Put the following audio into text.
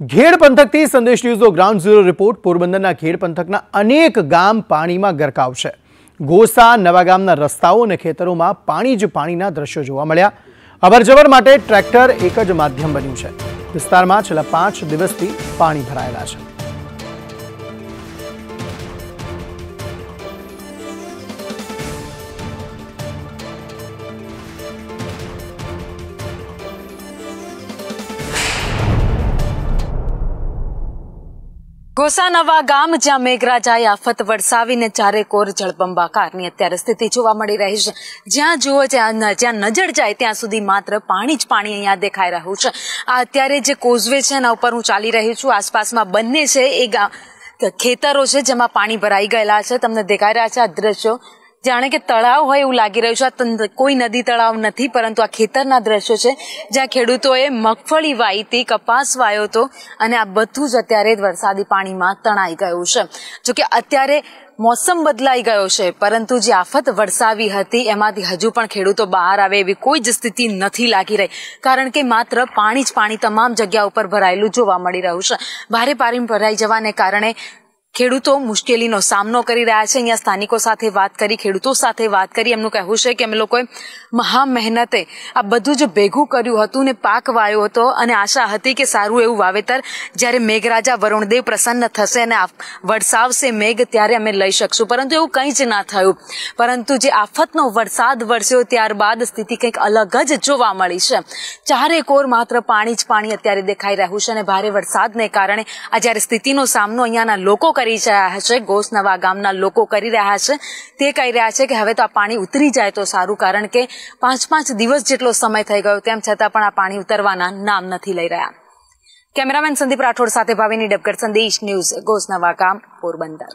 ઘેડ પંથકથી સંદેશ ન્યૂઝનો ground zero report પોરબંદરના ઘેડ પંથકના અનેક ગામ પાણીમાં ગરકાવ છે ગોસા, નવા ગામના રસ્તાઓ અને ખેતરોમાં પાણી જ પાણીના દ્રશ્યો જોવા મળ્યા. અવરજવર માટે ટ્રેક્ટર એક જ માધ્યમ બન્યું છે. વિસ્તારમાં છેલ્લા પાંચ દિવસથી પાણી ભરાયેલા છે. ગોસાનવા ગામ જ્યાં મેઘરાજાએ આફત વરસાવીને ચારે કોર જળબંબાકારની અત્યારે સ્થિતિ જોવા મળી રહી છે. જ્યાં જુઓ જ્યાં નજર જાય ત્યાં સુધી માત્ર પાણી જ પાણી અહીંયા દેખાઈ રહ્યું છે. આ અત્યારે જે કોઝવે છે એના ઉપર હું ચાલી રહી છું. આસપાસમાં બંને છે એ ખેતરો છે જેમાં પાણી ભરાઈ ગયેલા છે. તમને દેખાઈ રહ્યા છે આ દ્રશ્યો જાણે કે તળાવ હોય એવું લાગી રહ્યું છે. આ કોઈ નદી તળાવ નથી, પરંતુ આ ખેતરના દ્રશ્યો છે, જ્યાં ખેડૂતોએ મગફળી વાઈ હતી કપાસ વાયો હતો અને આ બધું જ અત્યારે વરસાદી પાણીમાં તણાઈ ગયું છે. જોકે અત્યારે મોસમ બદલાઈ ગયો છે, પરંતુ જે આફત વરસાવી હતી, એમાંથી હજુ પણ ખેડૂતો બહાર આવે એવી કોઈ જ સ્થિતિ નથી લાગી રહી. કારણ કે માત્ર પાણી જ પાણી તમામ જગ્યા ઉપર ભરાયેલું જોવા મળી રહ્યું છે. ભારે પાણી ભરાઈ જવાને કારણે ખેડૂતો મુશ્કેલીનો સામનો કરી રહ્યા છે. અહીંયા સ્થાનિકો સાથે વાત કરી, ખેડૂતો સાથે વાત કરી. એમનું કહેવું છે કે અમે લોકોએ મહા મહેનતે આ બધું જ ભેગું કર્યું હતું ને પાક વાયો હતો અને આશા હતી કે સારું એવું વાવેતર જ્યારે મેઘરાજા વરુણદેવ પ્રસન્ન થશે અને વરસાવશે મેઘ ત્યારે અમે લઈ શકશું. પરંતુ એવું કંઈ જ ના થયું. પરંતુ જે આફતનો વરસાદ વરસ્યો ત્યારબાદ સ્થિતિ કંઈક અલગ જ જોવા મળી છે. ચારે કોર માત્ર પાણી જ પાણી અત્યારે દેખાઈ રહ્યું છે અને ભારે વરસાદને કારણે આ જ્યારે સ્થિતિનો સામનો અહીંયાના લોકો કરી રહ્યા છે ગોસનવા ગામના લોકો કરી રહ્યા છે, તે કહી રહ્યા છે કે હવે તો આ પાણી ઉતરી જાય તો સારું, કારણ કે પાંચ પાંચ દિવસ જેટલો સમય થઈ ગયો, તેમ છતાં પણ આ પાણી ઉતરવાના નામ નથી લઈ રહ્યા. કેમેરામેન સંદીપ રાઠોડ સાથે ભાવિની ડબકર સંદેશ ન્યૂઝ ગોસનવા ગામ, પોરબંદર.